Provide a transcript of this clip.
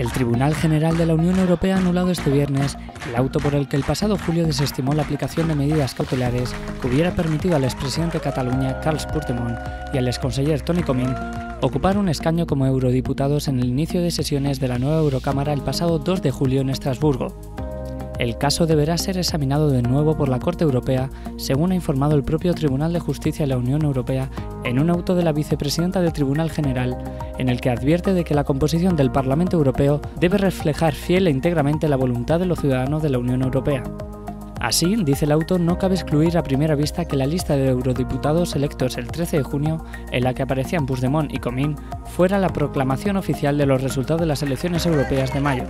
El Tribunal General de la Unión Europea ha anulado este viernes el auto por el que el pasado julio desestimó la aplicación de medidas cautelares que hubiera permitido al expresidente de Cataluña, Carles Puigdemont, y al exconseller Tony Comín ocupar un escaño como eurodiputados en el inicio de sesiones de la nueva Eurocámara el pasado 2 de julio en Estrasburgo. El caso deberá ser examinado de nuevo por la Corte Europea, según ha informado el propio Tribunal de Justicia de la Unión Europea en un auto de la vicepresidenta del Tribunal General, en el que advierte de que la composición del Parlamento Europeo debe reflejar fiel e íntegramente la voluntad de los ciudadanos de la Unión Europea. Así, dice el auto, no cabe excluir a primera vista que la lista de eurodiputados electos el 13 de junio, en la que aparecían Puigdemont y Comín, fuera la proclamación oficial de los resultados de las elecciones europeas de mayo.